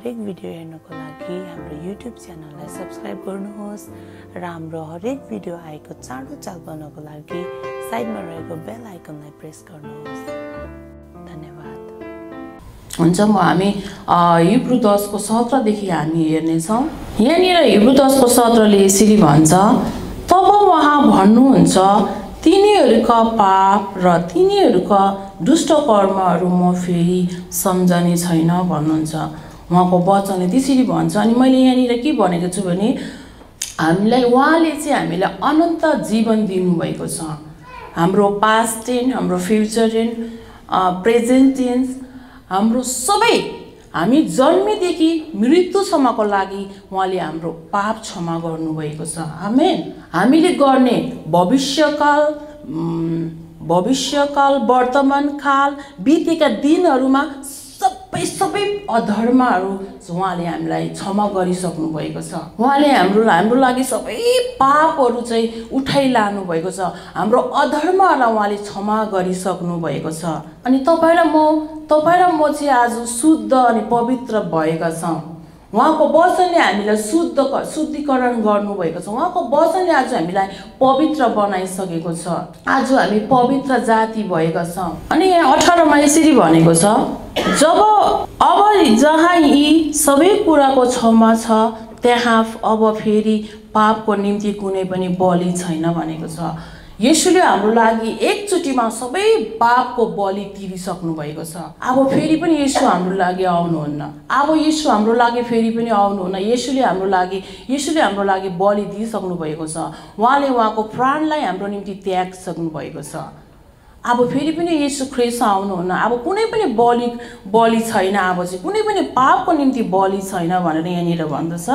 हरेक भिडियो हेर्नको लागि हाम्रो युट्युब च्यानललाई सब्सक्राइब गर्नुहोस् र हाम्रो हरेक भिडियो आएको चाँडो चाल पाउनको लागि साइडमा रहेको बेल आइकनलाई प्रेस गर्नुहोस्। धन्यवाद। हुन्छ म हामी हिब्रू दसको सत्रदेखि हामी हेर्नेछौँ। यहाँनिर हिब्रू दसको सत्रले यसरी भन्छ तब उहाँ भन्नुहुन्छ तिनीहरूका पाप र तिनीहरूका दुष्ट कर्महरू म फेरि सम्झने छैन भन्नुहुन्छ। उहाँको वचनले त्यसरी भन्छ। अनि मैले यहाँनिर के भनेको छु भने हामीलाई उहाँले चाहिँ हामीलाई अनन्त जीवन दिनुभएको छ। हाम्रो पास्ट टेन हाम्रो फ्युचर टेन प्रेजेन्ट टेन्स हाम्रो सबै हामी जन्मेदेखि मृत्युसम्मको लागि उहाँले हाम्रो पाप क्षमा गर्नुभएको छ। आमेन हामीले गर्ने भविष्यकाल भविष्यकाल वर्तमान काल बितेका दिनहरूमा सबै सबै अधर्महरू उहाँले हामीलाई क्षमा गरिसक्नु भएको छ। उहाँले हाम्रो हाम्रो लागि सबै पापहरू चाहिँ उठाइलानु भएको छ। हाम्रो अधर्महरूलाई उहाँले क्षमा गरिसक्नु भएको छ। अनि तपाईँ र म तपाईँ र म चाहिँ आज शुद्ध अनि पवित्र भएका छौँ। उहाँको वचनले हामीलाई शुद्ध शुद्धिकरण गर्नुभएको छ। उहाँको वचनले आज हामीलाई पवित्र बनाइसकेको छ। आज हामी पवित्र जाति भएका छौँ। अनि यहाँ अठारमा यसरी भनेको छ जब अब जहाँ यी सबै कुराको क्षमा छ त्यहाँ अब फेरि पापको निम्ति कुनै पनि बलि छैन भनेको छ। यसुले हाम्रो लागि एकचोटिमा सबै पापको बलि तिरिसक्नु भएको छ। अब फेरि पनि यसो हाम्रो लागि आउनुहुन्न। अब यसो हाम्रो लागि फेरि पनि आउनुहुन्न। यसुले हाम्रो लागि यसुले हाम्रो लागि बलि दिइसक्नु भएको छ। उहाँले उहाँको प्राणलाई हाम्रो निम्ति त्याग सक्नु भएको छ। अब फेरि पनि यसो ख्रेस आउनुहुन्न। अब कुनै पनि बलि बलि छैन। अब चाहिँ कुनै पनि पापको निम्ति बलि छैन भनेर यहाँनिर भन्दछ।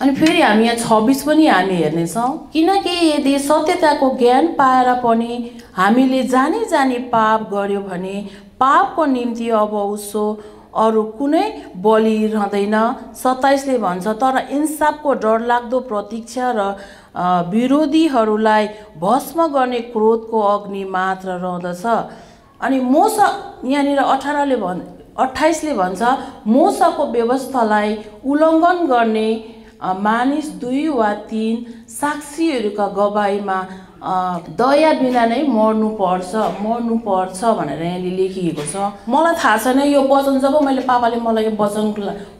अनि फेरि हामी यहाँ छब्बिस पनि हामी हेर्नेछौँ। किनकि यदि सत्यताको ज्ञान पाएर पनि हामीले जानी जानी पाप गर्यो भने पापको निम्ति अब उसो अरू कुनै बलि रहँदैन सत्ताइसले भन्छ तर इन्साफको डरलाग्दो प्रतीक्षा र विरोधीहरूलाई भस्म गर्ने क्रोधको अग्नि मात्र रहँदछ। अनि मोस यहाँनिर अठारले भन् अठाइसले भन्छ मोसको व्यवस्थालाई उल्लङ्घन गर्ने मानिस दुई वा तिन साक्षीहरूका गवाईमा दया बिना नै मर्नुपर्छ मर्नुपर्छ भनेर यहाँले लेखिएको छ। मलाई थाहा छैन यो वचन जब मैले पापाले मलाई यो वचन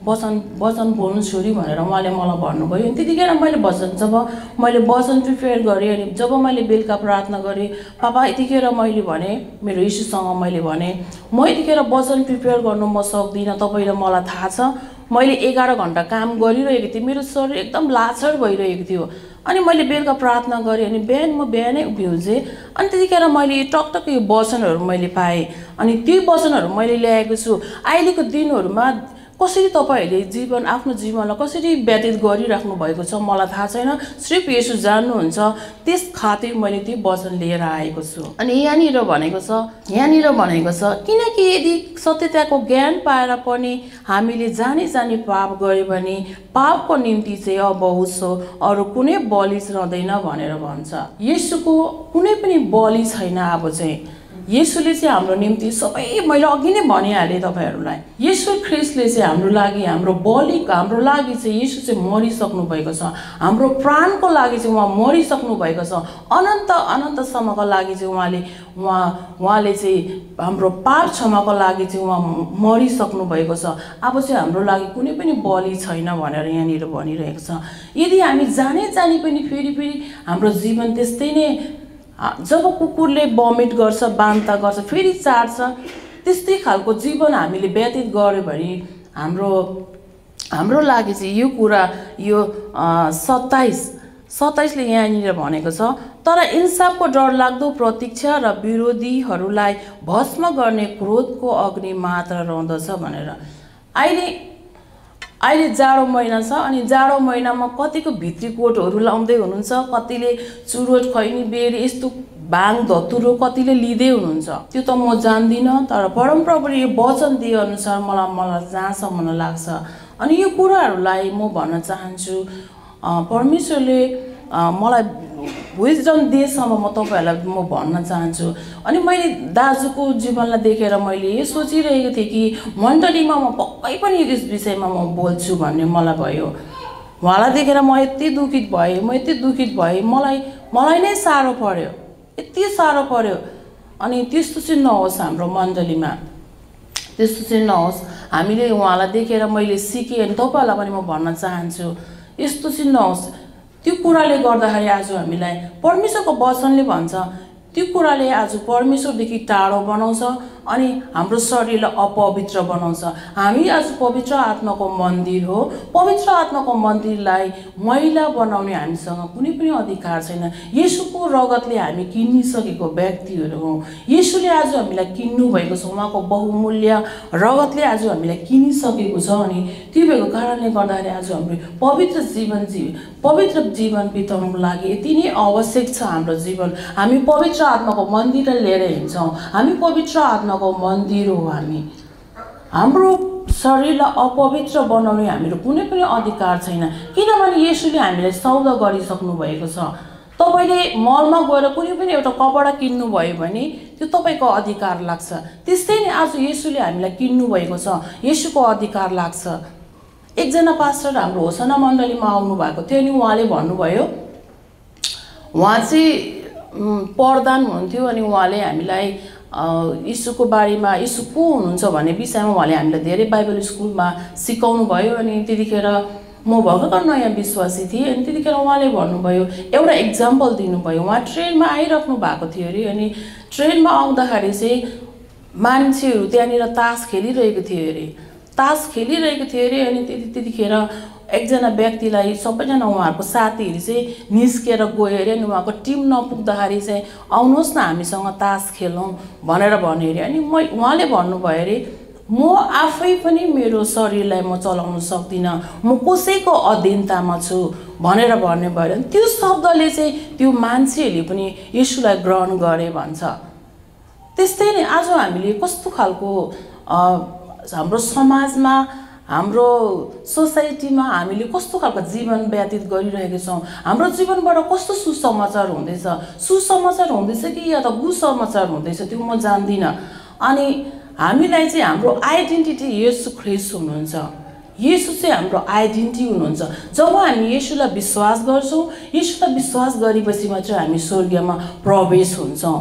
वचन वचन बोल्नु छोड्यो भनेर उहाँले मलाई भन्नुभयो। अनि त्यतिखेर मैले वचन जब मैले वचन प्रिपेयर गरेँ अनि जब मैले बेलुका प्रार्थना गरेँ पापा यतिखेर मैले भने मेरो यीशुसँग मैले भने म यतिखेर वचन प्रिपेयर गर्नु म सक्दिनँ तपाईँले मलाई थाहा छ। मैले एघार घन्टा काम गरिरहेको थिएँ। मेरो शरीर एकदम लाचर भइरहेको थियो। अनि मैले बेलुका प्रार्थना गरेँ अनि बिहान म बिहानै उभिउँछेँ अनि त्यतिखेर मैले टकटक यो वचनहरू मैले पाएँ। अनि त्यही वचनहरू मैले ल्याएको छु। अहिलेको दिनहरूमा कसरी तपाईँहरूले जीवन आफ्नो जीवनलाई कसरी व्यतीत गरिराख्नु भएको छ मलाई थाहा छैन। सिर्फ यसो जान्नुहुन्छ। त्यस खातिर मैले त्यो वचन लिएर आएको छु। अनि यहाँनिर भनेको छ यहाँनिर भनेको छ किनकि यदि सत्यताको ज्ञान पाएर पनि हामीले जानी जानी पाप गऱ्यो भने पापको निम्ति चाहिँ अब उसो अरू कुनै बलि रहँदैन भनेर भन्छ। यसुको कुनै पनि बलि छैन अब चाहिँ। यसुले चाहिँ हाम्रो निम्ति सबै मैले अघि नै भनिहालेँ तपाईँहरूलाई। यसु ख्रिस्टले चाहिँ हाम्रो लागि हाम्रो बलि हाम्रो लागि चाहिँ यसु चाहिँ मरिसक्नु भएको छ। हाम्रो प्राणको लागि चाहिँ उहाँ मरिसक्नु भएको छ। अनन्त अनन्तसम्मको लागि चाहिँ उहाँले उहाँ उहाँले चाहिँ हाम्रो पाप क्षमाको लागि चाहिँ उहाँ मरिसक्नु भएको छ। अब चाहिँ हाम्रो लागि कुनै पनि बलि छैन भनेर यहाँनिर भनिरहेको छ। यदि हामी जाने जाने पनि फेरि फेरि हाम्रो जीवन त्यस्तै नै जब कुकुरले बमिट गर्छ बान्ता गर्छ फेरि चाट्छ त्यस्तै खालको जीवन हामीले व्यतीत गऱ्यो भने हाम्रो हाम्रो लागि चाहिँ यो कुरा यो सत्ताइस सत्ताइसले यहाँनिर भनेको छ तर इन्साफको डरलाग्दो प्रतीक्षा र विरोधीहरूलाई भस्म गर्ने क्रोधको अग्नि मात्र रहँदछ भनेर। अहिले अहिले जाडो महिना छ अनि जाडो महिनामा कतिको भित्री कोटहरू लाउँदै हुनुहुन्छ कतिले चुरोट खैनी बेर यस्तो भाङ धतुरो कतिले लिँदै हुनुहुन्छ। त्यो त म जान्दिनँ तर परमप्रभुले यो वचन दिए अनुसार मलाई मलाई जहाँसम्म लाग्छ। अनि यो कुराहरूलाई म भन्न चाहन्छु परमेश्वरले मलाई विजडम देशसम्म म तपाईँहरूलाई म भन्न चाहन्छु। अनि मैले दाजुको जीवनलाई देखेर मैले यो सोचिरहेको थिएँ कि मण्डलीमा म पक्कै पनि यस विषयमा म बोल्छु भन्ने मलाई भयो। उहाँलाई देखेर म यति दुखित भएँ म यति दुखित भएँ मलाई मलाई नै साह्रो पऱ्यो यति साह्रो पऱ्यो अनि त्यस्तो चाहिँ नहोस् हाम्रो मण्डलीमा। त्यस्तो चाहिँ नहोस्। हामीले उहाँलाई देखेर मैले सिकेँ अनि तपाईँहरूलाई पनि म भन्न चाहन्छु। यस्तो चाहिँ नहोस्। त्यो कुराले गर्दाखेरि आज हामीलाई परमेश्वरको वचनले भन्छ त्यो कुराले आज परमेश्वरदेखि टाढो बनाउँछ। अनि हाम्रो शरीरलाई अपवित्र बनाउँछ। हामी आज पवित्र आत्माको मन्दिर हो। पवित्र आत्माको मन्दिरलाई मैला बनाउने हामीसँग कुनै पनि अधिकार छैन। यसुको रगतले हामी किनिसकेको व्यक्तिहरू हौँ। यसुले आज हामीलाई किन्नु भएको छ। उहाँको बहुमूल्य रगतले आज हामीलाई किनिसकेको छ अनि त्यो भएको कारणले गर्दाखेरि आज हाम्रो पवित्र जीवन जी पवित्र जीवन बिताउनुको लागि यति नै आवश्यक छ हाम्रो जीवन। हामी पवित्र आत्माको मन्दिर लिएर हिँड्छौँ। हामी पवित्र आत्माको मन्दिर हो हामी। हाम्रो शरीरलाई अपवित्र बनाउने हामीहरू कुनै पनि अधिकार छैन। किनभने यसुले हामीलाई सौदा गरिसक्नु भएको छ। तपाईँले मलमा गएर कुनै पनि एउटा कपडा किन्नुभयो भने त्यो तपाईँको अधिकार लाग्छ। त्यस्तै नै आज यसुले हामीलाई किन्नुभएको छ। यसुको अधिकार लाग्छ। एकजना पास्टर हाम्रो होसना मण्डलीमा आउनु भएको थियो अनि उहाँले भन्नुभयो उहाँ चाहिँ प्रधान हुनुहुन्थ्यो अनि उहाँले हामीलाई यीशुको बारेमा यीशु को हुनुहुन्छ भन्ने विषयमा उहाँले हामीलाई धेरै बाइबल स्कुलमा सिकाउनु भयो अनि त्यतिखेर म भर्खर नयाँ विश्वासी थिएँ अनि त्यतिखेर उहाँले भन्नुभयो एउटा इक्जाम्पल दिनुभयो। उहाँ ट्रेनमा आइराख्नु भएको थियो अरे अनि ट्रेनमा आउँदाखेरि चाहिँ मान्छेहरू त्यहाँनिर तास खेलिरहेको थियो अरे। तास खेलिरहेको थियो अरे अनि त्यति त्यतिखेर एकजना व्यक्तिलाई सबैजना उहाँहरूको साथीहरू चाहिँ निस्केर गयो अरे अनि उहाँको टिम नपुग्दाखेरि चाहिँ आउनुहोस् न हामीसँग तास खेलौँ भनेर भन्यो अरे। अनि मै उहाँले भन्नुभयो अरे म आफै पनि मेरो शरीरलाई म चलाउन सक्दिनँ। म कसैको अधीनतामा छु भनेर भन्नुभयो अरे। त्यो शब्दले चाहिँ त्यो मान्छेहरूले पनि यसुलाई ग्रहण गरे भन्छ। त्यस्तै नै आज हामीले कस्तो खालको हाम्रो समाजमा हाम्रो सोसाइटीमा हामीले कस्तो खालको जीवन व्यतीत गरिरहेका छौँ? हाम्रो जीवनबाट कस्तो सुसमाचार हुँदैछ? सुसमाचार हुँदैछ कि या त कुसमाचार हुँदैछ त्यो म जान्दिनँ। अनि हामीलाई चाहिँ हाम्रो आइडेन्टिटी यसु ख्रिस हुनुहुन्छ। यसु चाहिँ हाम्रो आइडेन्टिटी हुनुहुन्छ। जब हामी यसुलाई विश्वास गर्छौँ यसुलाई विश्वास गरेपछि मात्रै हामी स्वर्गीयमा प्रवेश हुन्छौँ।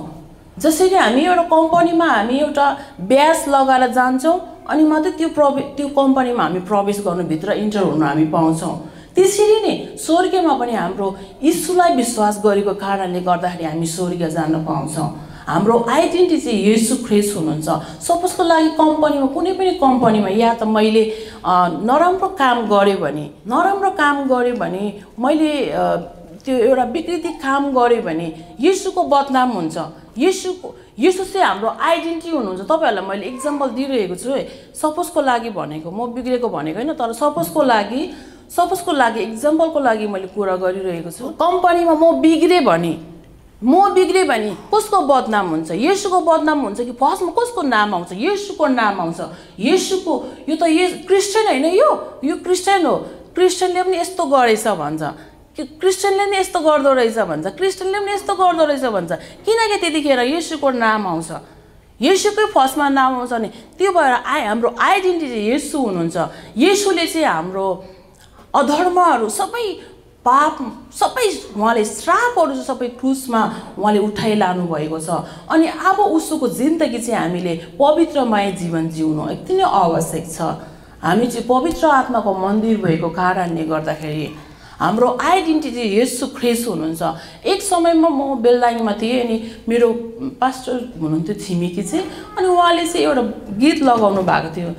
जसरी हामी एउटा कम्पनीमा हामी एउटा ब्याज लगाएर जान्छौँ अनि मात्रै त्यो प्रवे त्यो कम्पनीमा हामी प्रवेश गर्नुभित्र इन्टर हुन हामी पाउँछौँ। त्यसरी नै स्वर्गीयमा पनि हाम्रो यीशुलाई विश्वास गरेको कारणले गर्दाखेरि हामी स्वर्गीय जान पाउँछौँ। हाम्रो आइडेन्टिटी चाहिँ यसु फ्रेस हुनुहुन्छ। सपोजको लागि कम्पनीमा कुनै पनि कम्पनीमा या त मैले नराम्रो काम गरेँ भने नराम्रो काम गरेँ भने मैले त्यो एउटा विकृति काम गरेँ भने यसुको बदनाम हुन्छ। यसुको यसो चाहिँ हाम्रो आइडेन्टिटी हुनुहुन्छ। तपाईँहरूलाई मैले इक्जाम्पल दिइरहेको छु है। सपोजको लागि भनेको म बिग्रेको भनेको होइन तर सपोजको लागि सपोजको लागि इक्जाम्पलको लागि मैले कुरा गरिरहेको छु। कम्पनीमा म बिग्रेँ भने म बिग्रेँ भने कसको बदनाम हुन्छ? यसुको बदनाम हुन्छ कि फर्स्टमा कसको नाम आउँछ? यसुको नाम आउँछ। यसुको यो त यस क्रिस्चियन होइन यो। यो क्रिस्चियन हो। क्रिस्चियनले पनि यस्तो गरेछ भन्छ। क्रिस्चियनले पनि यस्तो गर्दो रहेछ भन्छ। क्रिस्चियनले पनि यस्तो गर्दो रहेछ भन्छ। किनकि त्यतिखेर यसुको नाम आउँछ। यसुकै फर्स्टमा नाम आउँछ भने त्यो भएर आइ हाम्रो आइडेन्टिटी यसु हुनुहुन्छ। यसुले चाहिँ हाम्रो अधर्महरू सबै पाप सबै उहाँले श्रापहरू सबै क्रुसमा उहाँले उठाइलानु भएको छ। अनि अब उसोको जिन्दगी चाहिँ हामीले पवित्रमय जीवन जिउनु नै आवश्यक छ। हामी चाहिँ पवित्र आत्माको मन्दिर भएको कारणले गर्दाखेरि हाम्रो आइडेन्टिटी यसो फ्रेस हुनुहुन्छ। एक समयमा म बेलदाङमा थिएँ अनि मेरो पास्टर हुनुहुन्थ्यो छिमेकी चाहिँ अनि उहाँले चाहिँ एउटा गीत लगाउनु भएको थियो।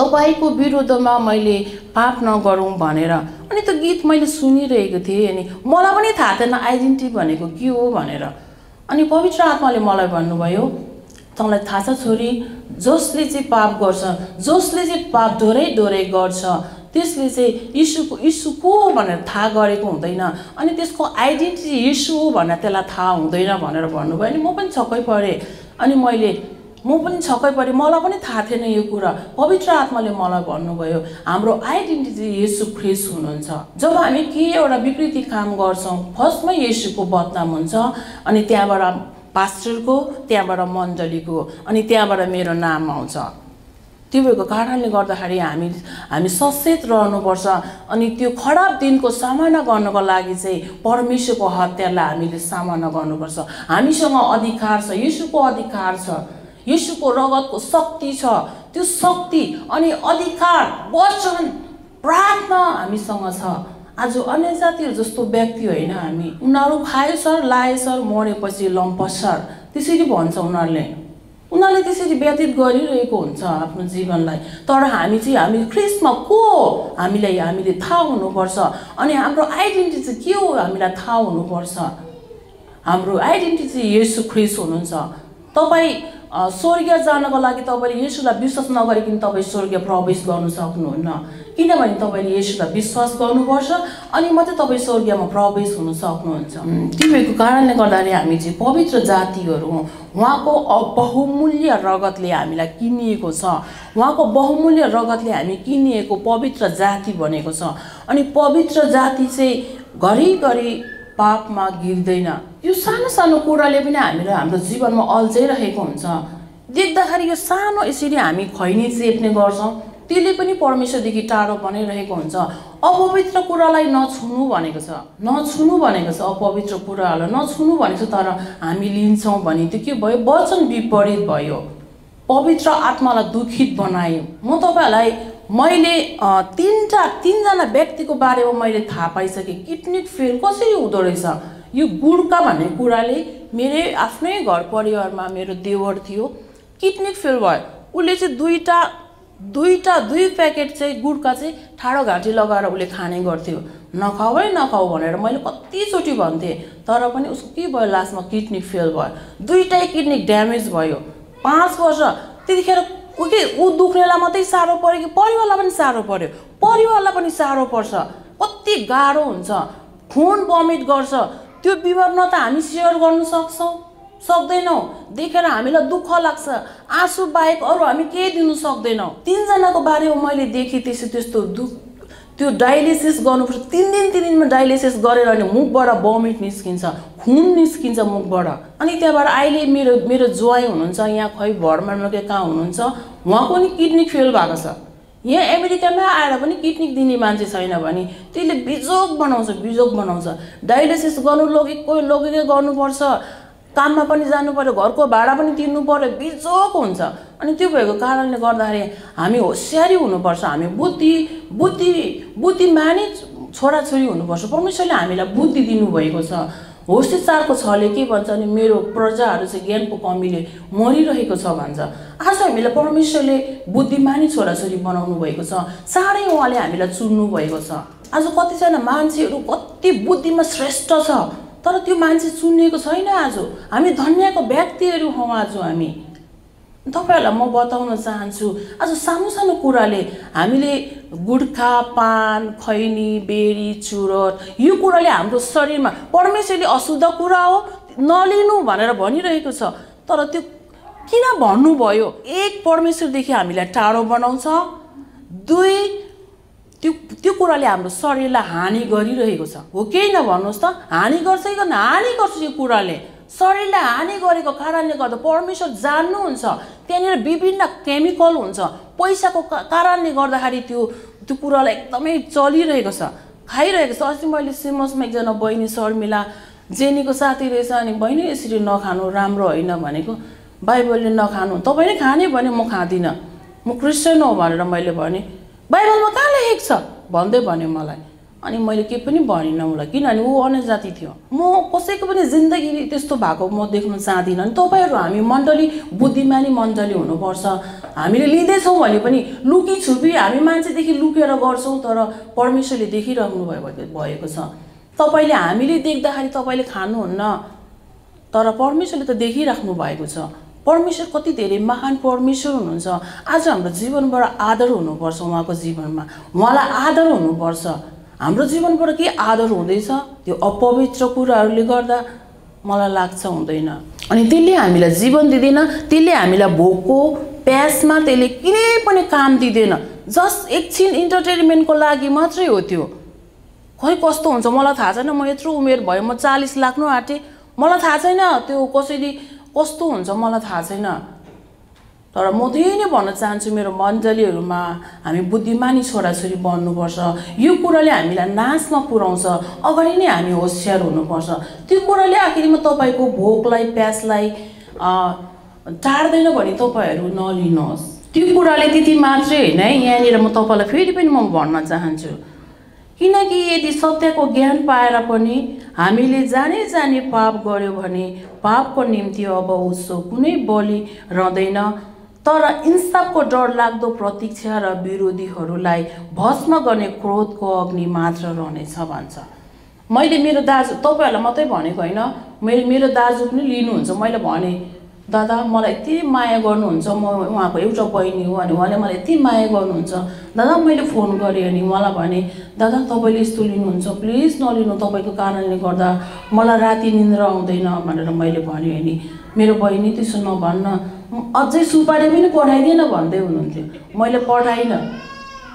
तपाईँको विरुद्धमा मैले पाप नगरौँ भनेर। अनि त्यो गीत मैले सुनिरहेको थिएँ अनि मलाई पनि थाहा थिएन आइडेन्टिटी भनेको के हो भनेर। अनि पवित्र आत्माले मलाई भन्नुभयो तँलाई थाहा छ छोरी जसले चाहिँ पाप गर्छ जसले चाहिँ पाप डोरै डोरै गर्छ त्यसले चाहिँ यीशुको यीशु को भनेर थाहा गरेको हुँदैन। अनि त्यसको आइडेन्टिटी यीशु हो भनेर त्यसलाई थाहा हुँदैन भनेर भन्नुभयो अनि म पनि छक्कै परेँ। अनि मैले म पनि छक्कै परेँ। मलाई पनि थाहा थिएन यो कुरा। पवित्र आत्माले मलाई भन्नुभयो हाम्रो आइडेन्टिटी येसु ख्रिस हुनुहुन्छ। जब हामी के एउटा विकृति काम गर्छौँ फर्स्टमै येसुको बदनाम हुन्छ अनि त्यहाँबाट पास्टरको त्यहाँबाट मण्डलीको अनि त्यहाँबाट मेरो नाम आउँछ। त्यो भएको कारणले गर्दाखेरि हामी हामी सचेत रहनुपर्छ अनि त्यो खराब दिनको सामना गर्नको लागि चाहिँ परमेश्वरको हत्यालाई हामीले सामना गर्नुपर्छ। हामीसँग अधिकार छ यीशुको अधिकार छ यीशुको रगतको शक्ति छ। त्यो शक्ति अनि अधिकार वचन प्रार्थना हामीसँग छ। आज अन्य जातिहरू जस्तो व्यक्ति होइन हामी उनीहरू खायो सर लाए सर मरेपछि लम्पसर त्यसरी भन्छ उनीहरूले। उनीहरूले त्यसरी व्यतीत गरिरहेको हुन्छ आफ्नो जीवनलाई। तर हामी चाहिँ हामी ख्रिस्टमा को हामीलाई हामीले थाहा हुनुपर्छ। अनि हाम्रो आइडेन्टिटी चाहिँ के हो? हामीलाई थाहा हुनुपर्छ। हाम्रो आइडेन्टिटी चाहिँ यसु ख्रिस हुनुहुन्छ। तपाईँ स्वर्गीय जानको लागि तपाईँले यसुलाई विश्वास नगरिकन तपाईँ स्वर्गीय प्रवेश गर्नु सक्नुहुन्न। किनभने तपाईँले यसुलाई विश्वास गर्नुपर्छ अनि मात्रै तपाईँ स्वर्गीयमा प्रवेश हुन सक्नुहुन्छ। भएको कारणले गर्दाखेरि हामी चाहिँ पवित्र जातिहरू हौँ। उहाँको बहुमूल्य रगतले हामीलाई किनिएको छ। उहाँको बहुमूल्य रगतले हामी किनिएको पवित्र जाति बनेको छ। अनि पवित्र जाति चाहिँ घरिघरि पापमा गिर्दैन। यो सानो सानो कुराले पनि हामीलाई हाम्रो जीवनमा अल्झाइरहेको हुन्छ। देख्दाखेरि यो सानो यसरी हामी खैनी चेप्ने गर्छौँ। त्यसले पनि परमेश्वरदेखि टाढो बनाइरहेको हुन्छ। अपवित्र कुरालाई नछुनु भनेको छ। नछुनु भनेको छ अपवित्र कुराहरूलाई। नछुनु भनेको छ तर हामी लिन्छौँ भने त्यो के भयो? वचन विपरीत भयो। पवित्र आत्मालाई दुखित बनायो। म तपाईँहरूलाई मैले तिनवटा तिनजना व्यक्तिको बारेमा मैले थाहा पाइसकेँ। किडनिक फेल कसरी हुँदो रहेछ? यो गुड्का भन्ने कुराले मेरै आफ्नै घर परिवारमा मेरो देवर थियो। किडनिक फेल भयो। उसले चाहिँ दुईवटा दुईवटा दुई प्याकेट चाहिँ गुड्का चाहिँ ठाडो घाँटी लगाएर उसले खाने गर्थ्यो। नखाऊ है नखाऊ भनेर मैले कतिचोटि भन्थेँ तर पनि उसको के भयो लास्टमा किडनी फेल भयो। दुइटै किडनी ड्यामेज भयो। पाँच वर्ष त्यतिखेर ऊ के ऊ दुख्नेलाई मात्रै साह्रो पऱ्यो कि परिवारलाई पनि साह्रो पऱ्यो? परिवारलाई पनि साह्रो पर्छ। कति गाह्रो हुन्छ। खुन भमिट गर्छ। त्यो विवरण त हामी सेयर गर्नु सक्छौँ। सक्दैनौँ। देखेर हामीलाई दुःख लाग्छ। आँसु बाहेक अरू हामी केही दिनु सक्दैनौँ। तिनजनाको बारेमा मैले देखेँ त्यसो त्यस्तो दुःख त्यो डायलिसिस गर्नुपर्छ तिन दिन तिन दिनमा डायलिसिस गरेर अनि मुखबाट बमिट निस्किन्छ। खुन निस्किन्छ मुखबाट। अनि त्यहाँबाट अहिले मेरो मेरो ज्वाइँ हुनुहुन्छ यहाँ खै भरमा के कहाँ हुनुहुन्छ उहाँको पनि किडनी फेल भएको छ। यहाँ अमेरिकामा आएर पनि किडनी दिने मान्छे छैन भने त्यसले बिजोग बनाउँछ बिजोग बनाउँछ। डायलिसिस गर्नु लगेको लगेकै गर्नुपर्छ? काममा पनि जानु पऱ्यो घरको भाडा पनि तिर्नु पऱ्यो बिजोक हुन्छ। अनि त्यो भएको कारणले गर्दाखेरि हामी होसियारी हुनुपर्छ हामी बुद्धि बुद्धि बुद्धिमानी छोराछोरी हुनुपर्छ। परमेश्वरले हामीलाई बुद्धि दिनुभएको छ। होसियारको छले के भन्छ भने मेरो प्रजाहरू चाहिँ ज्ञानको कमीले मरिरहेको छ भन्छ। आज हामीलाई परमेश्वरले बुद्धिमानी छोराछोरी बनाउनु भएको छ। चाँडै उहाँले हामीलाई चुन्नु भएको छ। आज कतिजना मान्छेहरू कति बुद्धिमा श्रेष्ठ छ। तर त्यो मान्छे चुनिएको छैन आज। हामी धन्यको व्यक्तिहरू हौँ आज हामी। तपाईँहरूलाई म बताउन चाहन्छु आज सानो सानो कुराले हामीले गुड्खा पान खैनी बेरी चुरोट यो कुराले हाम्रो शरीरमा परमेश्वरले अशुद्ध कुरा हो नलिनु भनेर भनिरहेको छ। तर त्यो किन भन्नुभयो? एक परमेश्वरदेखि हामीलाई टाढो बनाउँछ दुई त्यो त्यो कुराले हाम्रो शरीरलाई हानि गरिरहेको छ। हो केही नभन्नुहोस् त। हानि गर्छ कि हानि गर्छ यो कुराले? शरीरलाई हानि गरेको कारणले गर्दा परमेश्वर जान्नुहुन्छ। त्यहाँनिर विभिन्न केमिकल हुन्छ। पैसाको कारणले गर्दाखेरि त्यो त्यो कुरालाई एकदमै चलिरहेको छ। खाइरहेको छ। अस्ति मैले सिमसमा एकजना बहिनी शर्मिला जेनीको साथी रहेछ अनि बहिनी यसरी नखानु राम्रो होइन भनेको। बाइबलले नखानु। तपाईँ नै खाने भने म खाँदिनँ। म क्रिस्चियन हो भनेर मैले भनेँ। बाइबलमा कहाँ लेखेको छ? भन्दै भन्यो मलाई। अनि मैले केही पनि भनिनँ उसलाई। किनभने ऊ अन्य जाति थियो। म कसैको पनि जिन्दगी त्यस्तो भएको म देख्न चाहदिनँ। अनि तपाईँहरू हामी मण्डली बुद्धिमानी मण्डली हुनुपर्छ। हामीले लिँदैछौँ भने पनि लुकी छुपी हामी मान्छेदेखि लुकेर गर्छौँ तर परमेश्वरले देखिरहनु भएको भएको छ। तपाईँले हामीले देख्दाखेरि तपाईँले खानुहुन्न। तर परमेश्वरले त देखिराख्नु भएको छ। परमेश्वर कति धेरै महान परमेश्वर हुनुहुन्छ? आज हाम्रो जीवनबाट आदर हुनुपर्छ उहाँको जीवनमा। उहाँलाई आदर हुनुपर्छ। हाम्रो जीवनबाट के आदर हुँदैछ? त्यो अपवित्र कुराहरूले गर्दा मलाई लाग्छ हुँदैन। अनि त्यसले हामीलाई जीवन दिँदैन त्यसले हामीलाई भोकको प्यासमा त्यसले कुनै पनि काम दिँदैन। जस्ट एकछिन इन्टरटेनमेन्टको लागि मात्रै हो त्यो। खै कस्तो हुन्छ? मलाई थाहा छैन म यत्रो उमेर भयो म चालिस लाग्नु आँटेँ। मलाई थाहा छैन त्यो कसरी कस्तो हुन्छ मलाई थाहा छैन। तर म त्यही नै भन्न चाहन्छु मेरो मण्डलीहरूमा हामी बुद्धिमानी छोराछोरी बन्नुपर्छ। यो कुराले हामीलाई नाशमा पुर्याउँछ अगाडि नै हामी होसियार हुनुपर्छ। त्यो कुराले आखिरमा तपाईँको भोकलाई प्यासलाई टार्दैन भने तपाईँहरू नलिनुहोस्। त्यो कुराले त्यति मात्रै होइन है। यहाँनिर म तपाईँलाई फेरि पनि म भन्न चाहन्छु। किनकि यदि सत्यको ज्ञान पाएर पनि हामीले जाने जाने पाप गऱ्यो भने पापको निम्ति अब उसो कुनै बलि रहँदैन। तर इन्साफको डर लाग्दो प्रतीक्षा र विरोधीहरूलाई भस्म गर्ने क्रोधको अग्नि मात्र रहनेछ भन्छ। मैले मेरो दाजु तपाईँहरूलाई मात्रै भनेको होइन मैले मेरो दाजु पनि लिनुहुन्छ मैले भने दादा मलाई यति माया गर्नुहुन्छ म उहाँको एउटा बहिनी हो अनि उहाँले मलाई यति माया गर्नुहुन्छ। दादा मैले फोन गरेँ अनि उहाँलाई भने दादा तपाईँले यस्तो लिनुहुन्छ प्लिज नलिनु तपाईँको कारणले गर्दा मलाई राति निन्द्र आउँदैन भनेर मैले भने अनि मेरो बहिनी त्यसो नभन्न अझै सुपारी पनि पठाइदिएन भन्दै हुनुहुन्थ्यो। मैले पठाइनँ।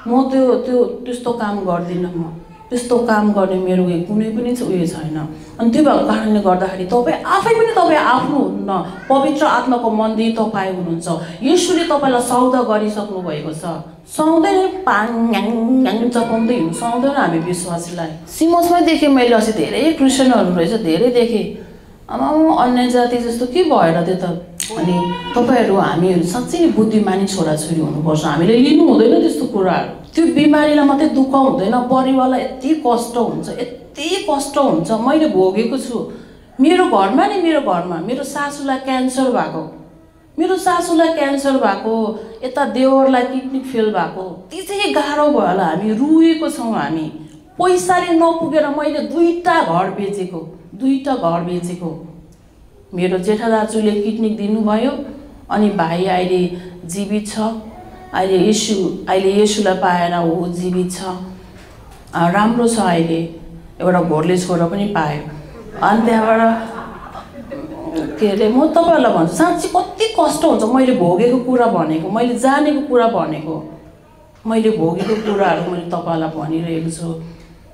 म त्यो त्यो त्यस्तो काम गर्दिनँ म। त्यस्तो काम गर्ने मेरो उयो कुनै पनि उयो छैन। अनि त्यो भएको कारणले गर्दाखेरि तपाईँ आफै पनि तपाईँ आफ्नो हुन्न। पवित्र आत्माको मन्दिर तपाईँ हुनुहुन्छ। यसुले तपाईँलाई सौदा गरिसक्नु भएको छ। सुहाउँदै पाङ चपाउँदै हिँड्नु सुहाउँदैन हामी विश्वासीलाई। सिमोसमै देखेँ मैले अस्ति धेरै क्रिस्चियनहरू रहेछ धेरै देखेँ। आमा अन्य जाति जस्तो के भएर त्यो त? अनि तपाईँहरू हामीहरू साँच्चै नै बुद्धिमानी छोराछोरी हुनुपर्छ। हामीले लिनु हुँदैन त्यस्तो कुराहरू। त्यो बिमारीलाई मात्रै दुःख हुँदैन परिवारलाई यति कष्ट हुन्छ यति कष्ट हुन्छ। मैले भोगेको छु। मेरो घरमा नि मेरो घरमा। मेरो सासूलाई क्यान्सर भएको। मेरो सासूलाई क्यान्सर भएको। यता देवरलाई किडनी फेल भएको। ती चाहिँ गाह्रो भयो होला हामी रुएको छौँ हामी। पैसाले नपुगेर मैले दुईवटा घर बेचेको। दुईवटा घर बेचेको। मेरो जेठा दाजुले किडनी दिनुभयो अनि भाइ अहिले जीवित छ। अहिले यसु अहिले यसुलाई पाएर ऊ जीवित छ राम्रो छ अहिले एउटा घोरले छोरा पनि पायो अनि त्यहाँबाट के अरे म तपाईँहरूलाई भन्छु साँच्ची कति कष्ट हुन्छ मैले भोगेको कुरा भनेको मैले जानेको कुरा भनेको मैले भोगेको कुराहरू मैले तपाईँहरूलाई भनिरहेको छु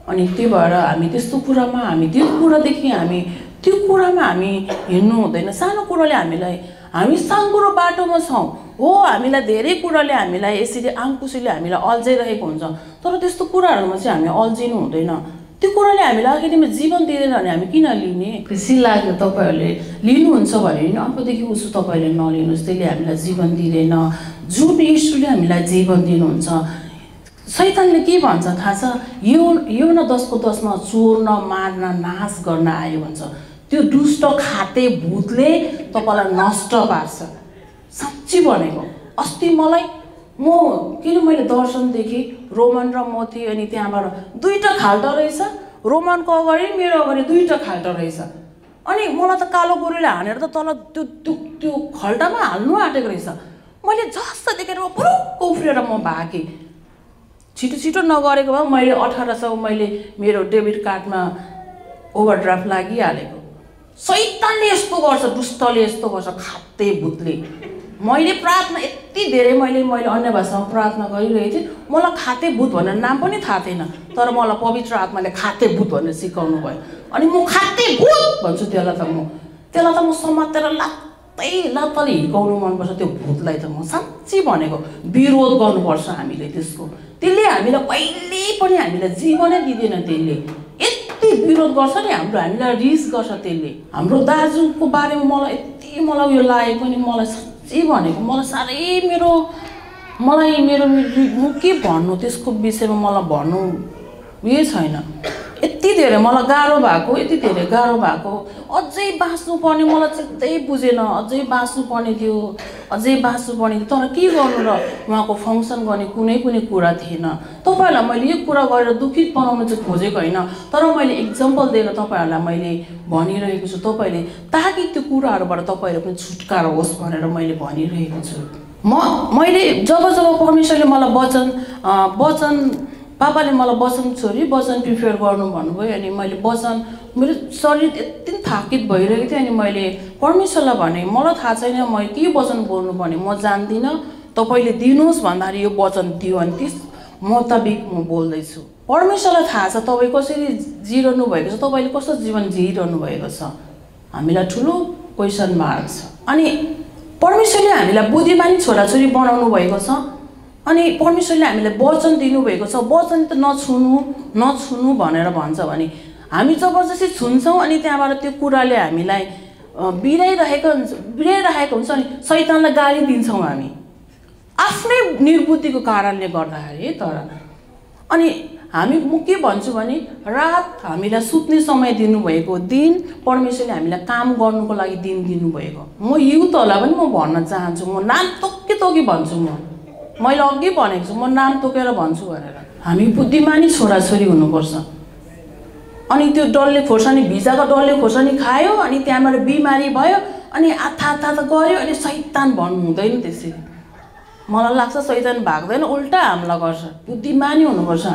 अनि त्यो भएर हामी त्यस्तो कुरामा हामी त्यो कुरादेखि हामी त्यो कुरामा हामी हिँड्नु हुँदैन सानो कुराले हामीलाई हामी साङ्गुरो बाटोमा छौँ हो हामीलाई धेरै कुराले हामीलाई यसरी आङकुसीले हामीलाई अल्झाइरहेको हुन्छ। तर त्यस्तो कुराहरूमा चाहिँ हामी अल्झिनु हुँदैन। त्यो कुराले हामीलाई आखिरमा जीवन दिँदैन भने हामी किन लिने? खुसी लाग्यो तपाईँहरूले। लिनुहुन्छ भने नि अबदेखि उसो तपाईँहरूले नलिनुहोस्। त्यसले हामीलाई जीवन दिँदैन। जुन यीशुले हामीलाई जीवन दिनुहुन्छ। सैतानले के भन्छ थाहा छ? यो यो न दसको दसमा चोर्न मार्न नाश गर्न आयो भन्छ। त्यो दुष्ट खाते भूतले तपाईँलाई नष्ट पार्छ। साँच्ची भनेको। अस्ति मलाई म किन मैले दर्शन देखेँ रोमन र म थिएँ अनि त्यहाँबाट दुईवटा खाल्टो रहेछ रोमनको अगाडि मेरो अगाडि दुईवटा खाल्टो रहेछ। अनि मलाई त कालो गोरुले हानेर त तल त्यो त्यो त्यो खल्टामा हाल्नु आँटेको रहेछ। मैले जस्तो देखेर म पुरुक्क उफ्रेर म भागेँ। छिटो छिटो नगरेको भए मैले अठार सौ मैले मेरो डेबिट कार्डमा ओभरड्राफ्ट लागिहालेको। सैतानले यस्तो गर्छ दुष्टले यस्तो गर्छ खाते भूतले। मैले प्रार्थना यति धेरै मैले मैले अन्य भाषामा प्रार्थना गरिरहेको थिएँ। मलाई खाते भूत भनेर नाम पनि थाहा थिएन तर मलाई पवित्र आत्माले खाते भूत भनेर सिकाउनु भयो अनि म खाते भूत भन्छु त्यसलाई त म त्यसलाई त म समातेर लात्तै लात्तले हिर्काउनु मनपर्छ। त्यो भूतलाई त म साँच्ची भनेको विरोध गर्नुपर्छ हामीले त्यसको। त्यसले हामीलाई कहिले पनि हामीलाई जीवनै दिँदैन त्यसले। यति विरोध गर्छ नि हाम्रो हामीलाई रिस गर्छ त्यसले। हाम्रो दाजुको बारेमा मलाई यति मलाई उयो लागेको नि मलाई साँच्चै भनेको मलाई साह्रै मेरो मलाई मेरो म के भन्नु? त्यसको विषयमा मलाई भन्नु उयो छैन। यति धेरै मलाई गाह्रो भएको यति धेरै गाह्रो भएको। अझै बाँच्नुपर्ने मलाई चित्तै बुझेन अझै बाँच्नुपर्ने थियो अझै बाँच्नुपर्ने थियो। तर के गर्नु र? उहाँको फङ्सन गर्ने कुनै पनि कुरा थिएन। तपाईँहरूलाई मैले यो कुरा गरेर दुखित बनाउनु चाहिँ खोजेको होइन। तर मैले इक्जाम्पल दिएर तपाईँहरूलाई मैले भनिरहेको छु तपाईँले ताकि त्यो कुराहरूबाट तपाईँहरू पनि छुटकारा होस् भनेर मैले भनिरहेको छु। म मैले जब जब परमेश्वरले मलाई वचन वचन पापाले मलाई वचन छोरी वचन प्रिपेयर गर्नु भन्नुभयो अनि मैले वचन मेरो शरीर यति थाकित भइरहेको थियो अनि मैले परमेश्वरलाई भने मलाई थाहा छैन मैले के वचन बोल्नु पर्ने म जान्दिनँ तपाईँले दिनुहोस् भन्दाखेरि यो वचन दियो अनि त्यस मुताबिक म बोल्दैछु। परमेश्वरलाई थाहा छ तपाईँ कसरी जिरहनु भएको छ तपाईँले कस्तो जीवन जिइरहनु भएको छ। हामीलाई ठुलो क्वेसन मार्क छ। अनि परमेश्वरले हामीलाई बुद्धिमानी छोराछोरी बनाउनु भएको छ। अनि परमेश्वरले हामीलाई वचन दिनुभएको छ। वचन त नछुनु नछुनु भनेर भन्छ भने हामी जबरजस्ती छुन्छौँ अनि त्यहाँबाट त्यो कुराले हामीलाई बिराइरहेको हुन्छ बिराइरहेको हुन्छ अनि सैतानलाई गाली दिन्छौँ हामी। आफ्नै निर्बुद्धिको कारणले गर्दाखेरि तर। अनि हामी म के भन्छु भने रात हामीलाई सुत्ने समय दिनुभएको दिन परमेश्वरले हामीलाई काम गर्नुको लागि दिन दिनुभएको। म युथहरूलाई पनि म भन्न चाहन्छु म नाम तोकी तोकी भन्छु म। मैले अघि भनेको छु म नाम तोकेर भन्छु भनेर। हामी बुद्धिमानी छोराछोरी हुनुपर्छ। अनि त्यो डल्ले खोर्सानी भिजाको डल्ले खोर्सानी खायो अनि त्यहाँबाट बिमारी भयो अनि आथा आथा त गऱ्यो अनि सैतान भन्नु हुँदैन त्यसरी। मलाई लाग्छ सैतान भाग्दैन उल्टा हमला गर्छ। बुद्धिमानी हुनुपर्छ